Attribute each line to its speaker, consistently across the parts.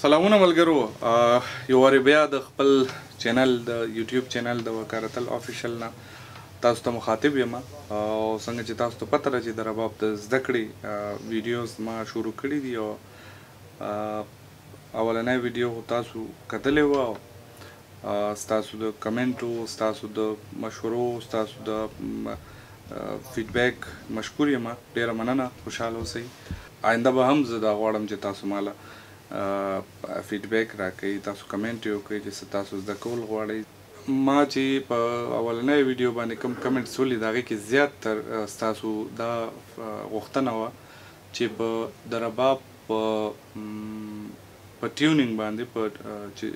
Speaker 1: سلامونه ملګرو یو وارې بیا د خپل چینل د یوټیوب چینل د وکارتل افیشل نه تاسو ته مخاطب یم او څنګه چې تاسو ته پته ده چې د رباب د زده کړې ویډیوز ما شروع کړي دي او اولنۍ ویډیو خو تاسو کتلې وه ستاسو د کمنټو، ستاسو د مشورو، ستاسو د فیډبیک مشکور یم. ډېره مننه، خوشحاله اوسئ. آینده به هم زه دا غواړم چې تاسو ما له فیډبیک راکړئ، تاسو کمنټ یې وکړئ چې څه تاسو زده کول غواړئ. ما چې په اولنۍ ویډیو باندې کوم کمنټس ولید، هغې کې زیات تر ستاسو دا غوښتنه وه چې په د رباب په په ټیوننګ باندې په چې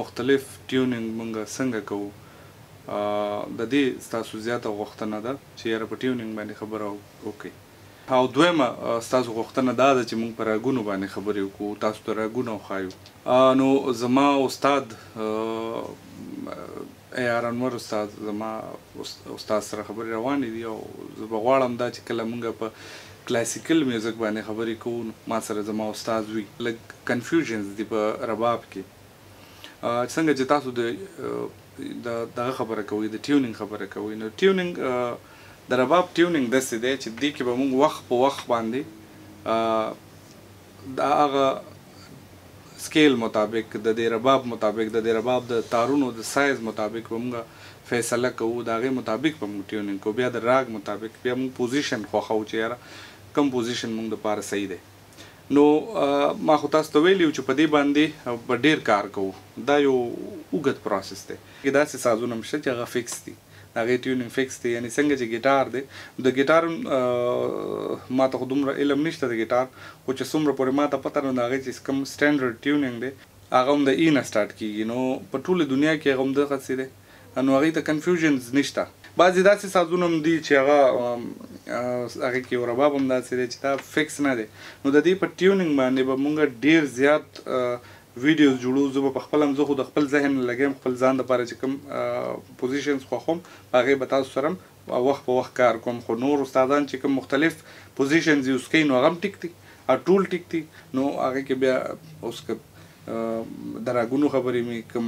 Speaker 1: مختلف ټیوننګ مونږ څنګه کوو د دې ستاسو زیاته غوښتنه ده چې یاره په ټیوننګ باندې خبره وکړئ او دویمه ستاسو غوښتنه دا ده چې مونږ په راګونو باندې خبرې وکړو تاسو ته راګونه وښایو نو زما استاد عیار انور استاد زما استاد سره خبرې روانې دي او زه به غواړم دا چې کله مونږ په کلاسیکل میوزک باندې خبرې کوو نو ما سره زما استاد وي لږ کنفیوژنز دي په رباب کې څنګه چې تاسو د د دغه خبره کوي د ټیونینګ خبره کوي نو ټیونینګ د رباب ټیونینګ داسې دی چې دې کې به مونږ وخت په وخت باندې د هغه سکیل مطابق، د دې رباب مطابق، د دې رباب د تارونو د سایز مطابق به موږ فیصله کوو، د هغې مطابق به موږ ټیوننګ کوو، بیا د راګ مطابق، بیا موږ پوزیشن خوښوو چې یاره کوم پوزیشن موږ لپاره صحیح دی. نو ما خو تاسو ته ویلي وو چې په دې باندې به ډېر کار کوو، دا یو اوږد پروسس دی. داسې سازونه هم شته چې هغه فکس دي. د هغې ټیون افیکس دی یعنی څنګه چې ګیټار دی د ګیټار ماته خو دومره علم نشته د ګیټار خو چې څومره پورې ماته پته ده نو د هغې چې کوم سټنډرډ ټیوننګ دی هغه هم د ای نه سټارټ کیږي نو په ټوله دنیا کې هغه هم دغسې دی نو هغې ته کنفیوژنز نشته بعضې داسې سازونه هم دي چې هغه هغې کې یو رباب هم داسې دی چې دا فیکس نه دی نو د دې په ټیوننګ باندې به مونږ ډیر زیات ویډیوز جوړو زه به په خپل هم زه خو د خپل ذهن نه لګیم خپل ځان د پاره چې کوم پوزیشنز خوښوم په هغې به تاسو سره هم وخت په وخت کار کوم خو نور استادان چې کوم مختلف پوزیشنز یوز کوي نو هغه هم ټیک دي او ټول ټیک دي نو هغه کې بیا اوس که د راګونو خبرې مې کوم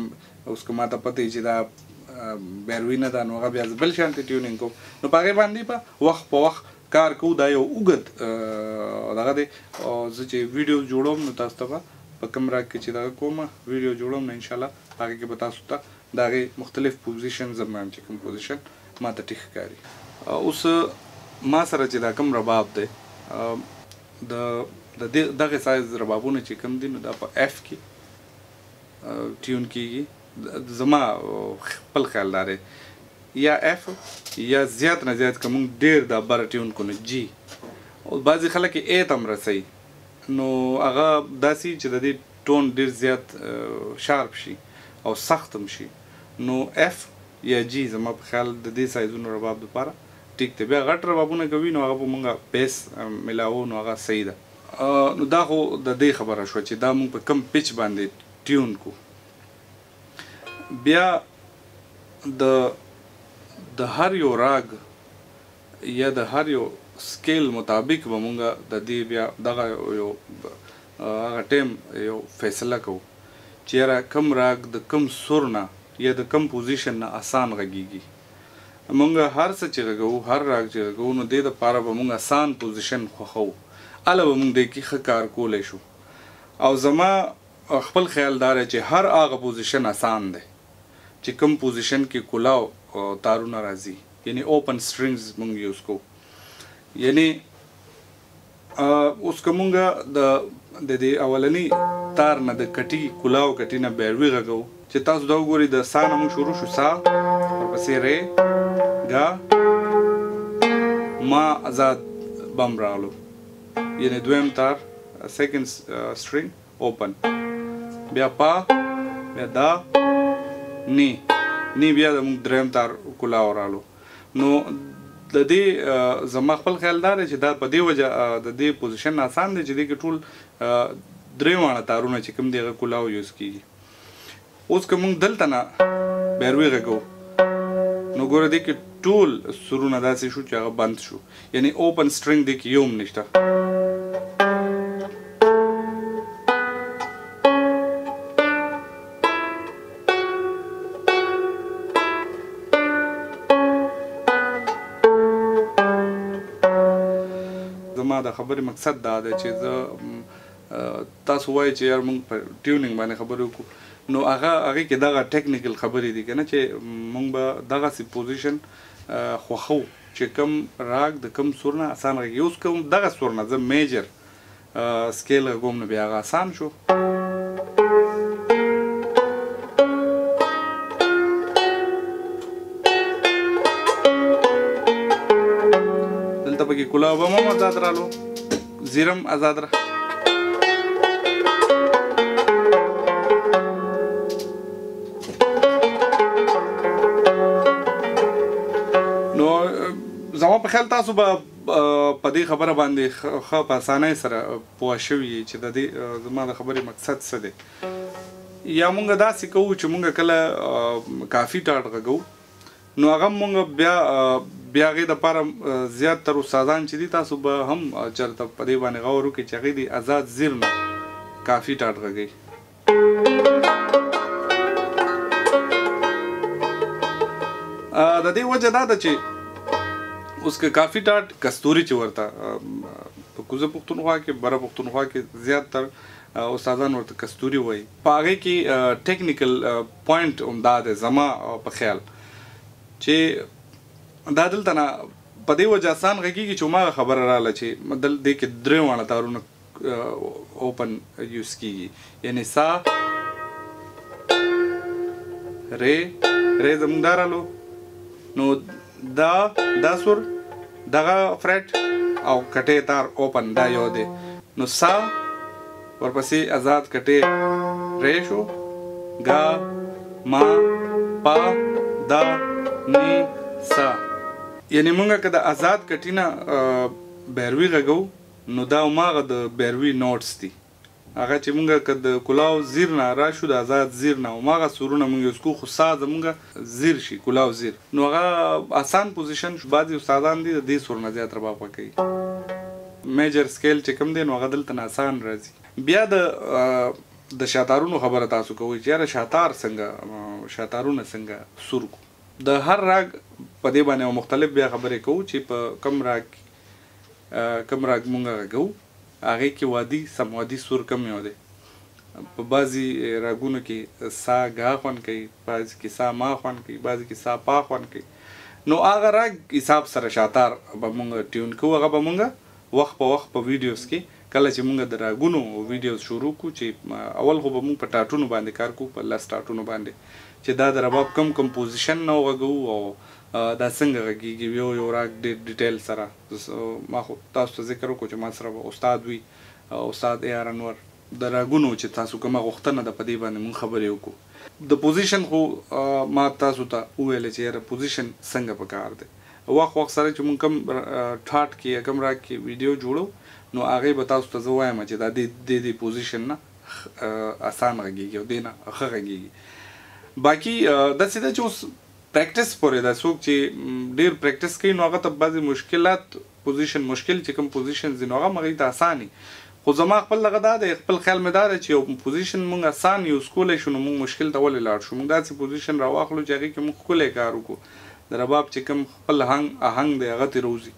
Speaker 1: اوس که ماته پته وي چې دا بیروي نه ده نو هغه بیا زه بل شانتې ټیونینګ کوم نو په هغې باندې به وخت په وخت کار کوو دا یو اوږد دغه دی او زه چې ویډیو جوړوم نو تاسو ته به په کوم راګ کې چې دغه کوم ویډیو جوړوم نو انشاءالله هغه کې به تاسو ته د هغې مختلف پوزیشن زه مایم چې کوم پوزیشن ما ته ټیک ښکاري اوس ما سره چې دا کوم رباب دی د د دغه سایز ربابونه چې کوم دي نو دا په اف کې ټیون کیږي زما خپل خیال دا دی یا ایف یا زیات نه زیات که موږ ډیر دا بره ټیون کو نو جی او بعضی خلک یې ای ته هم رسوي نو هغه داسي چې د دې ټون ډیر زیات شارپ شي او سخت هم شي نو ایف یا جی زما په خیال د دې سایزونو رباب لپاره ټیک دی بیا غټ ربابونه که وي نو هغه به موږ بیس ملاوو نو هغه صحیح ده. نو دا خو د دې خبره شوه چې دا موږ په کوم پیچ باندې ټیون کو. بيا د د هر يو راګ يا د هر يو سکيل مطابق به مونږ د دې بيا دغه يو هغه ټيم يو فيصله کوو چې ياره کوم راګ د کوم سور نه يا د کوم پوزيشن نه اسان غږيږي مونږ هر څه چې غږوو هر راګ چې غږوو نو دې د پاره به مونږ اسان پوزيشن خوښوو اله به مونږ دې کې ښه کار کولی شو او زما خپل خیال داره چې هر هغه پوزیشن اسان دی چې کوم پوزیشن کې کولاو تارونه راځي یعنی اوپن سټرینګز مونږ یوز کوو یعنی اوس که مونږ د د دې اولنی تار نه د کټی کولاو کټی نه بیروی غږو چې تاسو دا وګورئ د سا نه مونږ شروع شو سا ورپسې ری ګا ما آزاد بم راغلو یعنی دویم تار سیکنډ سټرینګ اوپن بیا پا بیا دا نی نی بیا د موږ دریم تار کلا ورالو نو د دې زما خپل خیال دا دی چې دا په دې وجه د دې پوزیشن آسان دی چې دې کې ټول درې واړه تارونه چې کوم دی هغه کولاو یوز کیږي اوس که موږ دلته نه بیروی غږو نو ګوره دې کې ټول سرونه داسې شو چې هغه بند شو یعنی اوپن سټرنګ دې کې یو هم نشته زما د خبرې مقصد دا دی چې زه تاسو وایئ چې یار موږ په ټیوننګ باندې خبرې وکړو نو هغه هغې کې دغه ټیکنیکل خبرې دي که نه چې موږ به دغسې پوزیشن خوښو چې کوم راګ د کوم سور نه اسان غږي اوس کوم دغه سور نه زه میجر سکیل غږوم نو بیا هغه اسان شو دلته پکې کلاه به مو مزاد رالو زیرم ازاد را. نو زما په خیال تاسو به په دې خبره باندې ښه په اسانۍ سره پوه شوي یئ چې د دې زما د خبرې مقصد څه دی یا مونږ داسې کوو چې مونږ کله کافي ټاټ غږو نو هغه مونږ بیا بیا هغې د پاره زیات تر استادان چې دي تاسو به هم چرته په دې باندې غور وکړئ چې هغې دې ازاد ځیر نه کافي ټاټ غږوي. د دې وجه دا ده چې اوس که کافي ټاټ کستوري چې ورته په کوزه پښتونخوا کې بره پښتونخوا کې زیات تر استادان ورته کستوري وايي په هغې کې ټیکنیکل پوینټ همدا دی زما په خیال چی دا دلته نه په دی وجه اسان غږیږی چی هماغه خبره راغله چی دل دی کی دری واړه تارونه اوپن یوز کیږی یعنی سا ری ری زمونږ دا رالو نو دا دا سور دغه فرټ او کټې تار اوپن دا یو دی نو سا ورپسې ازاد کټې رې شو ګا ما پا دا نی سا یعنی مونږ که د ازاد کټی نه بیروی غږو نو دا هماغه د بیروی نوټس دی. هغه چې مونږ که د کلاو زیر نه راشو د ازاد زیر نه هماغه سورونه مونږ یوز کوو خو ساه زمونږ زیر شي کلاو زیر نو هغه اسان پوزیشن شو بعضي استادان دي د دې سور نه زیات رباب غږوي میجر سکیل چې کوم دی نو هغه دلته نه اسان راځي بیا د د شاتارونو خبره تاسو کوئ چې یاره شاتار څنګه شاتارونه څنګه سور کو د هر راګ په دې باندې مختلف بیا خبرې کوو چې په کم راګ کې کم راګ مونږ غږو هغې کې وادي، سموادي سور کم یو دی. په بعضي راګونو کې سا ګا خوند کوي، بعضي کې سا ما خوند کوي، بعضي کې سا پا خوند کوي. نو هغه راګ حساب سره شاتار به مونږ ټیون کوو، هغه به مونږ وخت په وخت په ویډیوز کې کله چې مونږ د راګونو ویډیوز شروع کړو چې اول خو به مونږ په ټاټونو باندې کار کوو، په لس ټاټونو باندې چې دا د رباب کوم کمپوزیشن نه وغږوو او دا څنګه غږیږي یو یو راګ ډیر ډیټیل سره. ما خو تاسو ته ذکر وکړو چې ما سره به استاد وي استاد اې ار انور. د راګونو چې تاسو کومه غوښتنه ده په دې باندې مونږ خبرې وکړو. د پوزیشن خو ما تاسو ته وویل چې یاره پوزیشن څنګه په کار دی. وخت وخت سره چې مونږ کوم ټاټ کې یا کوم راګ کې ویډیو جوړو نو هغې به تاسو ته زه وایم چې دا دې دې پوزیشن نه اسان غږیږي او دې نه ښه غږیږي. باقي داسې ده چې اوس. پریکټس پورې ده څوک چې ډیر پریکټس کوي نو هغه ته بعضې مشکلات پوزیشن مشکل چې کوم پوزیشنز دي نو هغه هم هغوی ته اسان وي خو زما خپل دغه دا دی خپل خیال مې دا دی چې یو پوزیشن موږ اسان یوز کولی شو نو موږ مشکل ته ولې لاړ شو موږ داسې پوزیشن راواخلو چې هغې کې موږ ښکلی کار وکړو د رباب چې کوم خپل هنګ اهنګ دی هغه ترې وځي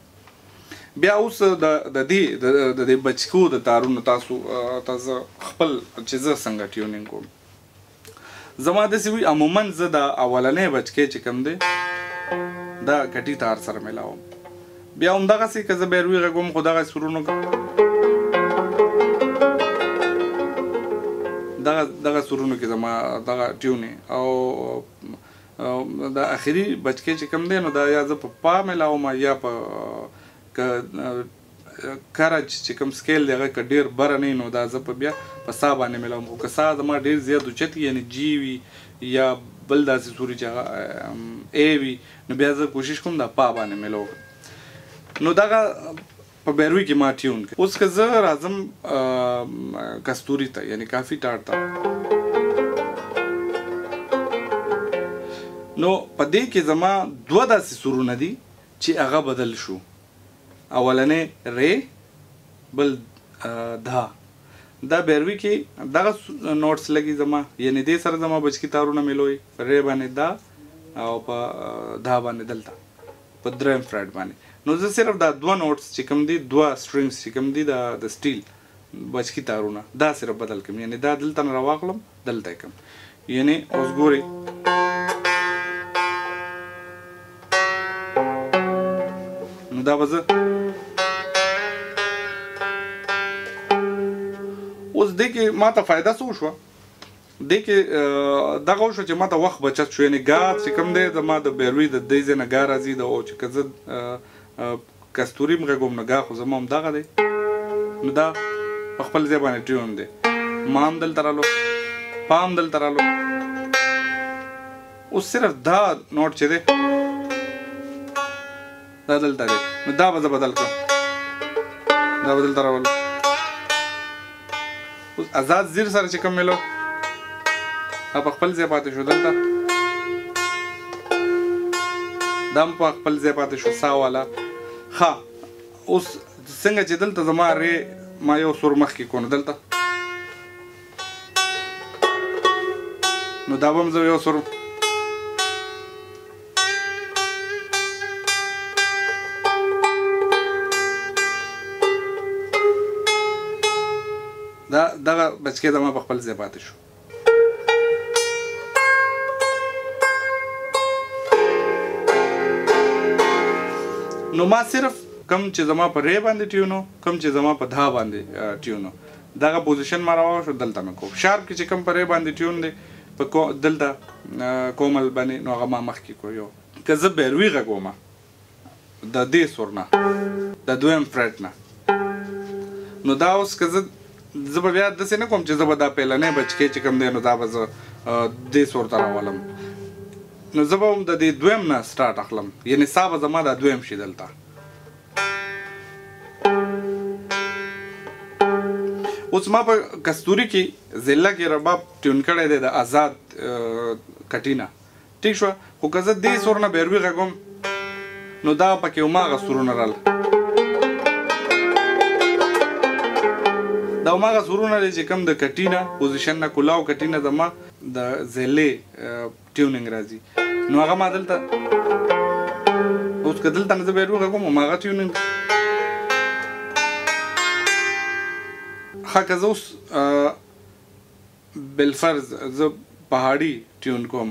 Speaker 1: بیا اوس د د دې د د دې بچکو د تارونو تاسو ته زه خپل چې زه څنګه ټیونینګ کوم زما داسې وي عموما زه دا اولنی بچکی چې کوم دی دا کټي تار سره ملاوم بیا هم دغسې که زه بیروي غږوم خو دغه سرونو دغه دغه سرونو کې زما دغه ټیونې او دا اخري بچکی چې کوم دی نو دا یا زه په پا ملاوم یا په که کرج چې کوم سکیل دی هغه که ډیر بره نه وي نو دا زه په بیا په سا باندې میلاوم خو که سا زما ډیر زیات اوچت وي یعنی جی وي یا بل داسې سوري چې هغه ای وي نو بیا زه کوشش کوم دا پا باندې میلاوم نو دغه په بیروي کې ما ټیون کړ اوس که زه راځم کستوري ته یعنی کافي ټاټ ته نو په دې کې زما دوه داسې سورونه دي چې هغه بدل شو اولنی رې بل دها دا بیروی کې دغه نوټس لګي زما یعنی دې سره زما بچکی تارونه ملوي رې باندې دا او په دها باندې دلته په دریم فرټ باندې نو زه صرف دا دوه نوټس چې کوم دي دوه سټرینګز چې کوم دي دا د سټیل بچکي تارونه دا سره بدل کم یعنی دا دلته نه راواخلم دلته کم یعنی اوس ګوري نو دا وزه اوس دې کې ما ته فائدہ څه وشوه دی که دغه وشو چه ماته وخت بچت شو یعنی ګا چه کوم دی زما د بیروی د دی ځای نه ګا راځی د او چه که زه کستوریم غږوم نو ګا خو زما هم دغه دی نو دا په خپل ځای باندې ټیون دی ما هم دلته رالو پا هم دلته رالو اوس صرف دا نوټ چه دی دا دلته دی نو دا به زه بدل کړم دا به دلته راولم اوس آزاد زیر سره چې کوم ملو دا په خپل ځای پاتې شو دلته دا هم په خپل ځای پاتې شو سا والا ښه اوس څنګه چې دلته زما رې ما یو سور مخکې کونه دلته نو دا به هم زه یو سر دا دغه بچکې زما په خپل ځای پاتې شو نو ما صرف کم چې زما په ری باندې ټیونو کم چې زما په دها باندې ټیونو دغه پوزیشن ما راوه شو دلته مې کو شارپ کې چې کوم په رې باندې ټیون دی په کو دلته کومل باندې نو هغه ما مخ کې کو یو که زه بیروی غږوم د دې سور نه د دویم فرټ نه نو دا اوس که زه زه به بیا داسې نه کوم چې زه به دا پیلنې بچکې چې کوم دی نو دا به زه دې سور ته راولم نو زه به هم د دې دویم نه سټارټ اخلم یعنی سا به زما دا دویم شي دلته اوس ما په کستوري کې ضلع کې رباب ټیون کړی دی د آزاد کټینا ټیک شو خو که زه دې سور نه بیروي غږوم نو دا پکې هماغه سورونه راله دا هماغه سورونه دی چې کوم د کټینا پوزیشن نه کولاو کټینا زما د ضلع ټیوننګ راځي نو هغه ما دلته اوس که دلته مې زه بیډ وغږوم هماغه ټیوننګ ښه که زه اوس بالفرض زه پهاړي ټیون کوم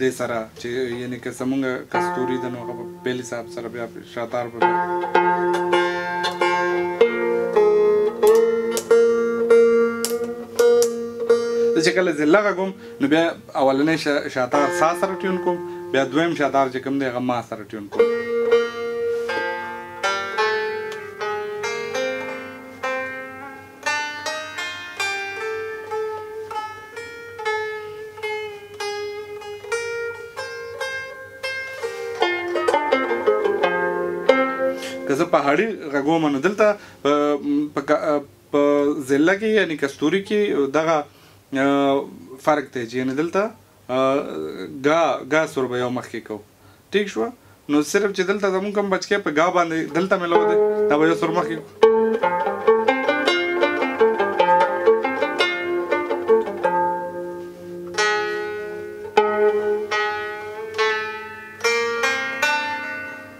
Speaker 1: دې سره چې یعنی که زمونږ کستوري د نو هغه په بل حساب سره بیا شاتار به د چې کله زه لغه کوم نو بیا اولنې شا شاتار سا سره ټیون کوم بیا دویم شاتار چې کوم دی هغه ما سره ټیون کوم که زه پهاړي غږوم نو دلته په ضلع کې یعنی کستوري کې دغه فرق دی چې یعنی دلته ګا ګا سور به یو مخکې کو ټیک شو نو صرف چې دلته زمون کوم بچکی په ګا باندې دلته ملو دی دا به یو سور مخکې کو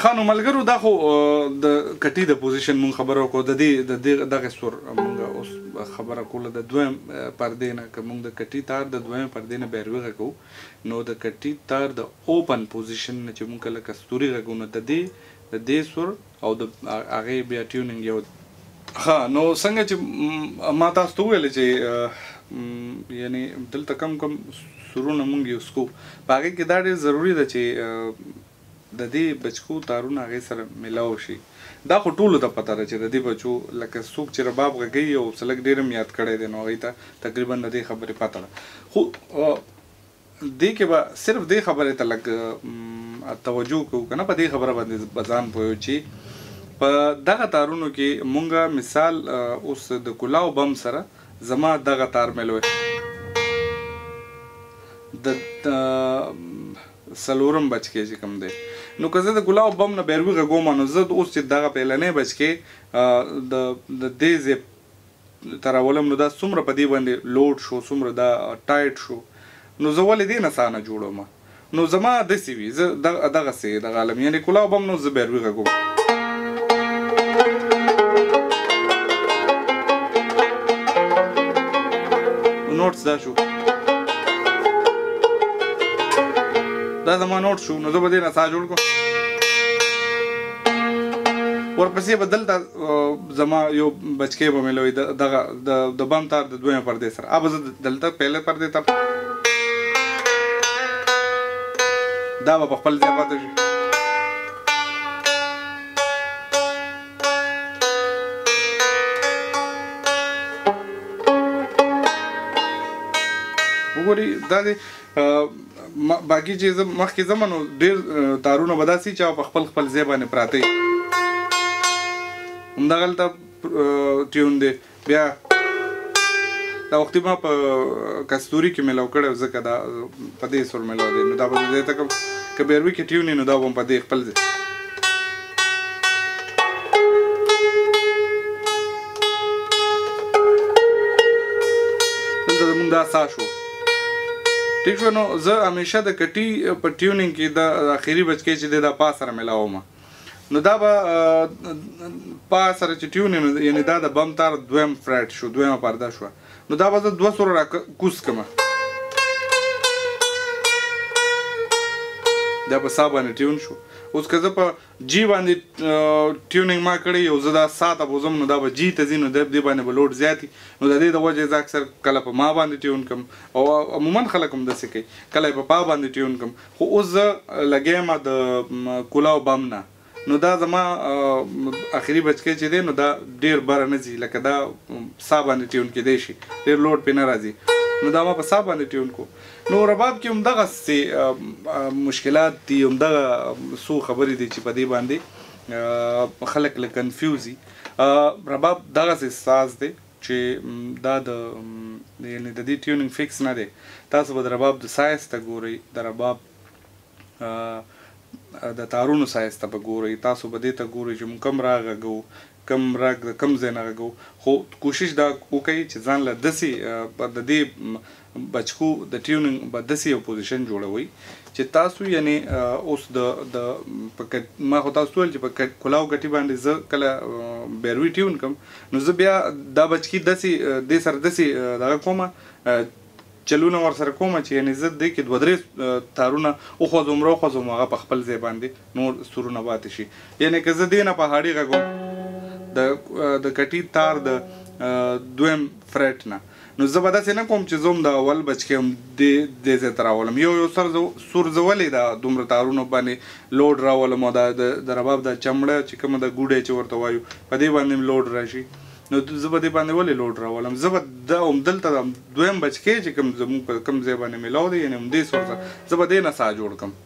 Speaker 1: ښه نو ملګرو دا خو د کټي د پوزیشن مونږ خبره وکړو د دې د دغه سور مونږ اوس خبره کوله د دویم پردې نه که مونږ د کټي تار د دویم پردې نه بیرویغه کوو نو د کټي تار د اوپن پوزیشن نه چې مونږ کله کستوري غږو نو د دې د دې سور او د هغه بیا ټیونینګ یو ښه نو څنګه چې ما تاسو ته ویل چې یعنی دلته کم کم سرونه مونږ یوسکو په هغه کې دا ډېر ضروری ده چې ددې بچکو تارونه هغې سره ملاو شي دا خو ټولو ته پته ده چې ددې بچو لکه څوک چې رباب غږوي او څه لږ ډېر هم یاد کړی دی نو هغوی ته تقریبا ددې خبرې پته ده خو دې کې به صرف دې خبرې ته لږ توجه کوو کنه په دې خبره باندې به ځان پوهیو چې په دغه تارونو کې مونږه مثال اوس د کلاو بم سره زما دغه تار ملوي د څلورم بچکی چې کوم دی نو که زه د ګلاو بم نه بیروی غږوم نو زه اوس چې دغه پیلنی بچکی د د دې ځای ته راولم نو دا څومره په دې باندې لوډ شو څومره دا ټایټ شو نو زه ولې دې نڅا نه جوړوم نو زما داسې وي زه دغه دغسې دغه عالم یعنې کلاو بم نو زه بیروی غږوم دا زما نوټ شو نو زه به دې نه سا جوړ کوم ورپسې به دلته زما یو بچکی به مې لوی دغه د بم تار د دویمه پردې سره اب زه دلته پهله پردې تر دا به په خپل ځای پاتې شي وګوري دا دی باقي چې زه مخکې ځم نو ډېر تارونه به داسې چې په خپل خپل ځای باندې پراته همدغلته ټیون دی بیا دا وختي ما په کستوري کې ملو کړو ځکه دا په دې سور ملو دی نو دا به زه ته کوم که بیروي کې ټیونې نو دا به په دې خپل ځای دلته زمونږ دا سا شو ټیک شو نو زه همیشه د کټي په ټیونینګ کې د اخیری بچکی چې د پاس سره ملاوم نو دا به په سره چې ټیون نو یعنی دا د بم تار دویم فرټ شو دویمه پرده شو نو دا به زه دوه سره را کوس کما دا په سا باندې ټیون شو اوس که زه په جی باندې ټیونینګ ما کړی یو زه دا سا ته بوزم نو دا به جی ته ځي نو د دې باندې به لوډ زیاتی نو د دې د وجې زه اکثر کله په ما باندې ټیون کم او عموما خلک هم داسې کوي کله په پا باندې ټیون کم خو اوس زه لګیا یم د کولاو بم نه نو دا زما اخري بچکی چې دی نو دا ډیر بره نه ځي لکه دا سا باندې ټیون کیدای شي ډیر لوډ پې نه راځي نو دا ما په سا باندې ټیون کو نو رباب کې همدغه سي مشکلات دي همدغه سو خبرې دي چې په دې باندې خلک له کنفیوزي رباب دغه سي ساز دی چې دا د یعنې د دې ټیوننګ فکس نه دی تاسو به د رباب د سایز ته ګورئ د رباب د تارونو سایز ته به ګورئ تاسو به دې ته ګورئ چې موږ کوم راګ غږوو کوم راګ د کوم ځای نه غږوو خو کوشش دا وکړئ چې ځان له داسې د دې بچکو د ټیوننګ به دسی یو پوزیشن جوړوی چی تاسو یعنی اوس د د په کټ ما خو تاسو ته ویل چی په کټ کلاو کټی باندی زه کله بیروی ټیون کړم نو زه بیا دا بچکی دسی دی سره دسی دغه کوم چلونه ورسره کوم چی یعنی زه دی کی دوه دری تارونه وخوځوم راوخوځوم هغه په خپل ځای باندی نور سورونه پاتې شي یعنې که زه دې نه په هاړي غږوم د د کټي تار د دویم فرټ نه نو زه به داسې نه کوم چې زوم د اول بچکې هم دې دې ځای ته راولم یو یو سر سور زه ولې دا دومره تارونو باندې لوډ راولم او دا د رباب دا چمړه چې کومه د ګوډی چې ورته وایو په دې باندې هم لوډ راشي نو زه به دې باندې ولې لوډ راولم زه به دا هم دلته دا دویم بچکې چې کوم زموږ په کوم ځای باندې میلاو دی یعنې همدې سور زه به دې نه ساه جوړ کړم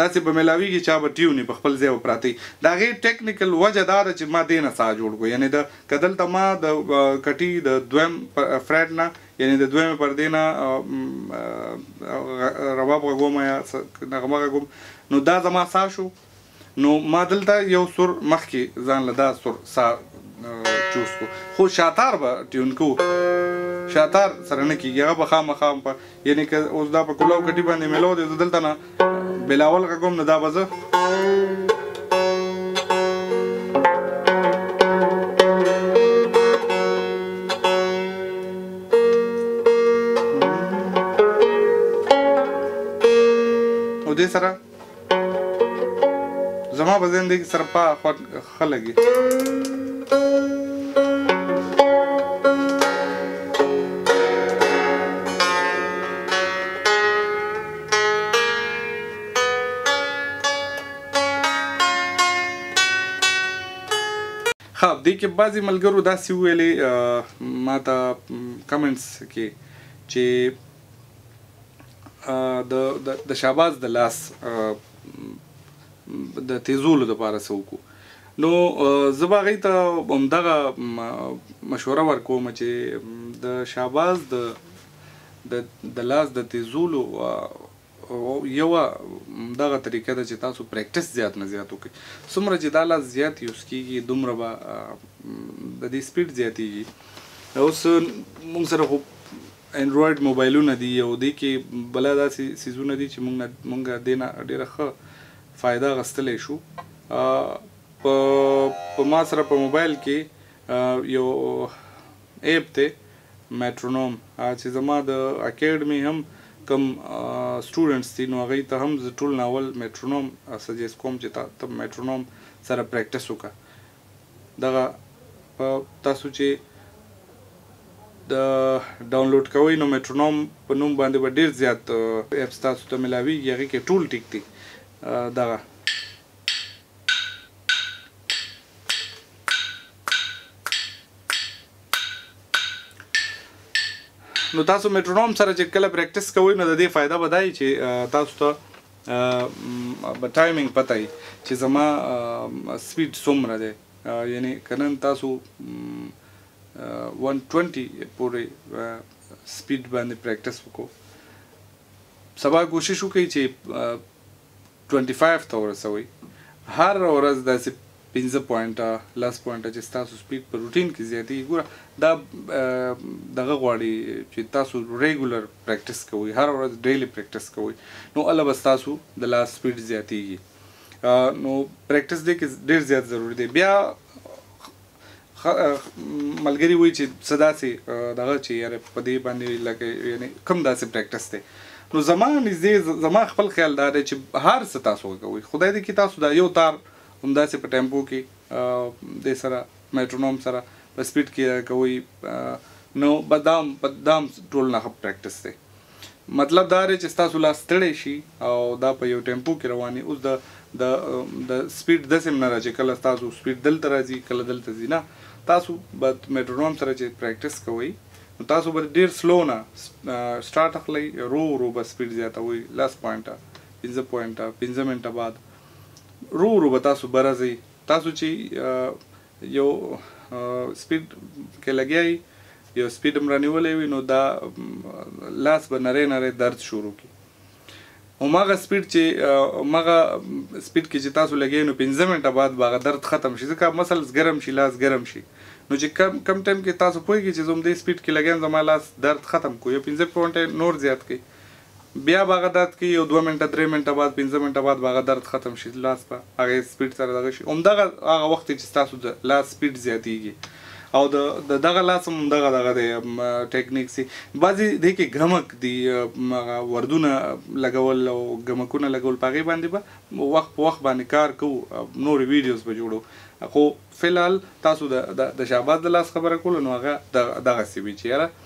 Speaker 1: داسې به ملاویږي چا به ټیوني په خپل ځای به پراته وي د هغې ټیکنیکل وجه دا ده چې ما دې نه ساه جوړ کړو یعنې د که دلته ما د کټي د دویم فریډ نه یعنې د دویمې پردې نه رباب غږوم یا نغمه غږوم نو دا زما ساه شو نو ما دلته یو سور مخکې ځان له دا سور ساه چوس کو خو شاتار به ټیون کو شاتار سره نه کیږي هغه به خامخا په یعنی که اوس دا په کلاو کټی باندې ملو دی زه دلته نه بلاول غږوم نو دا به زه او دې سره زما په ذهن کې سره پا خو خلګي دې کې بعضی ملګرو داسې ویلي ماته کمنټس کې چې د شهباز د لاس د تیزولو لپاره څه وکړو نو زه به هغوی ته همدغه مشوره ورکوم چې د شهباز د د لاس د تیزولو یو دغه طریقه ده چې تاسو پریکټس زیات نه زیات وکړئ څومره چې دا لاس زیات یوز کیږي دومره به د دې سپیډ زیاتیږي اوس موږ سره خو انډرويډ موبايلونه دي او دې کې بلا داسې څيزونه دي چې مونږ مونږ دې نه ډېره ښه فايده اخستلی شو په په ما سره په موبايل کې يو ايپ دی ميټرونوم چې زما د اکيډمي هم کوم سټوډنټس دي نو هغوی ته هم زه ټول نه اول ميټرونوم سجيست کوم چې ته ميټرونوم سره پريکټس وکړه دغه په تاسو چی د ډاونلوډ کوی نو مټرونوم په نوم باندی به ډیر زیات اپس تاسو ته ملاویږی هغی کی ټول ټیک دی دغه نو تاسو مټرونوم سره چې کله پریکټیس کوئ نو د دې فائدہ به دا وي چې تاسو ته به ټایمنګ پته یی چی زما سپیډ سومره دی یعنی که نن تاسو ون ټونټی پوری سپیډ باندی پریکټس وکو سبا کوشش وکړئ چې 25 ته ورسوي هر ورځ داسې پنځه پوينټه لس پوينټه چې ستاسو سپيډ په روټين کې زياتيږي ګوره دا دغه غواړي چې تاسو ريګولر پريکټس کوئ هر ورځ ډيلي پريکټس کوئ نو الله به ستاسو د لاس سپيډ زياتيږي نو پريکټس دې کې ډير زيات ضروري دی بیا ملګری وای چې صدا سي دغه چې یاره په دې باندې لکه یعنی کم داسې پریکټس دی نو زما نږدې زما خپل خیال دا دی چې هر څه تاسو کوي خدای دې کې تاسو دا یو تار همداسې په ټیمپو کې دې سره میټرونوم سره په سپیډ کې کوي نو به دا هم دا هم ټول نه ښه پریکټس دی مطلب دا دی چې ستاسو لاس ستړی شي او دا په یو ټیمپو کې رواني اوس د د د سپیډ داسې نه راځي کله ستاسو سپیډ دلته راځي کله دلته ځي نه تاسو به میټرونوم سره چې پریکټس کوئ نو تاسو به ډیر سلو نه سٹارټ اخلئ رو رو به سپیډ زیاتوئ لس پوینټه پنځه پوینټه پنځه منټه بعد رو رو به تاسو بره ځی تاسو چی یو سپیډ کی لګیا یی یو سپیډ هم رانیولی وی نو دا لاس به نری نری درد شروع کی هماغه سپیډ چی هماغه سپیډ کی چی تاسو لګیا نو پنځه منټه بعد به هغه درد ختم شی ځکه مسلز ګرم شی لاس ګرم شی نو چی کم کم ټایم کی تاسو پوهیږی چی زه همدی سپیډ کی لګیا یم زما لاس درد ختم کو یو پنځه پونټه نور زیات کړئ بیا به هغه درد کیږي او دوه منټه درې منټه بعد پنځه منټه بعد به هغه درد ختم شي لاس به هغه سپیډ سره دغه شي همدغه هغه وخت دی چې ستاسو د لاس سپیډ زیاتیږي او د د دغه لاس هم دغه دغه دی ټیکنیک سي بعضی دی کې غمک دی هغه وردونه لګول او غمکونه لګول پاغي باندې به وخت په وخت باندې کار کو نور ویډیوز به جوړو خو فلال تاسو د د شاباز د لاس خبره کول نو هغه دغه سی وی چیرې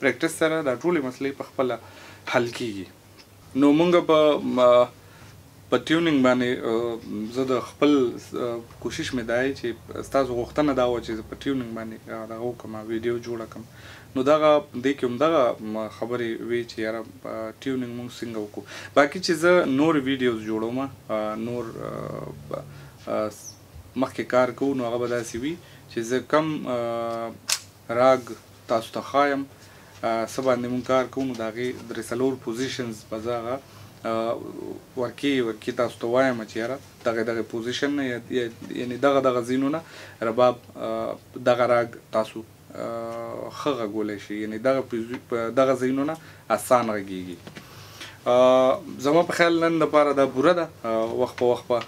Speaker 1: پرکټس سره دا ټولې مسلې په خپله حل کیږي. نو مونږ به په ټیوننګ باندې زه د خپل کوشش مې دای چې ستاسو غوښتنه دا وه چې زه په ټیوننګ باندې دغه وکړم ویډیو جوړه کړم نو دغه دې کې هم دغه خبرې وې چې یاره ټیوننګ مونږ څنګه وکړو باقي چې زه نور ویډیوز جوړوم نور مخکې کار کوو نو هغه به داسې وي چې زه کوم راګ تاسو ته ښایم څه باندې مونږ کار کوو نو د هغې درې څلور پوزیشنز به زه هغه ورکې ورکې تاسو ته وایم چې یاره دغه دغه پوزیشن نه یعنی دغه دغه ځینو نه رباب دغه راګ تاسو ښه غږولی شي یعنی دغه دغه ځینو نه اسان غږیږي زما په خیال نن لپاره دا پوره ده وخت په وخت به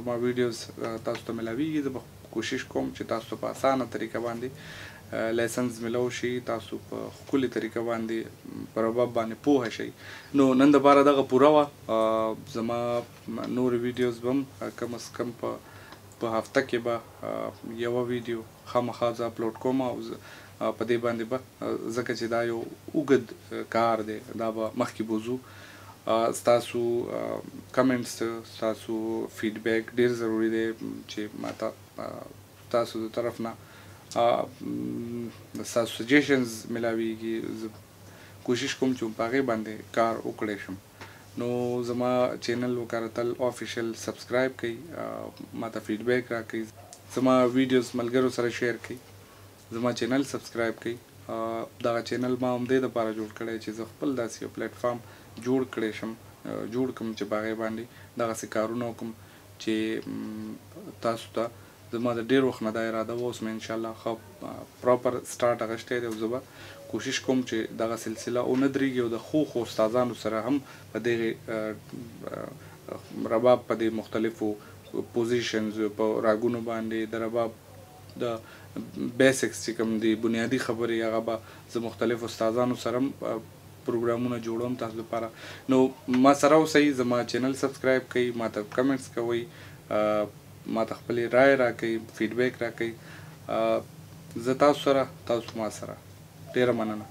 Speaker 1: زما ویډیوز تاسو ته ملاویږي زه به کوشش کوم چې تاسو ته په اسانه طریقه باندې لایسنس ملو شي تاسو په ښکلې طریقه باندې په رباب باندې پوه شئ نو نن دپاره دغه پوره وه زما نور ویډیوز به هم کم از کم په په هفته کې به یوه ویډیو خامخا زه اپلوډ کوم او په دې باندې به ځکه چې دا یو اوږد کار دی دا به مخکې بوځو ستاسو کمنټس ستاسو فیډبک ډیر ضروری دی چې ماته ستاسو د طرف نه ستاسو سجیشنز ملاویږي زه کوشش کوم چې په هغه باندې کار وکړی شم نو زما چینل وکارتل افیشل سبسکرایب کړئ ماته فیډبک راکړئ زما ویډیوز ملګرو سره شیر کړئ زما چینل سبسکرایب کړئ دغه چینل ما همدې لپاره جوړ کړی چې زه خپل داسې یو پلیټ فارم جوړ کړی شم جوړ کړم چې په هغې باندې دغسې کارونه وکړم چې تاسو ته زما د ډیر وخت نه دا اراده وه اوس مې ان شاء الله ښه پراپر سټارټ اخیستی دی او زه به کوشش کوم چې دغه سلسله ونه دریږي او د ښو ښو استادانو سره هم په دغه رباب په دې مختلفو پوزیشنز په راګونو باندې د رباب د بیسکس چې کوم دي بنیادي خبرې هغه به زه مختلف استادانو سره هم پروګرامونه جوړوم تاسو لپاره نو ما سره اوسئ زما چینل سبسکرایب کړئ ما ته کمنټس کوئ ما ته خپل رائے راکړئ فیډبیک راکړئ زه تاسو سره تاسو ما سره ډیره مننه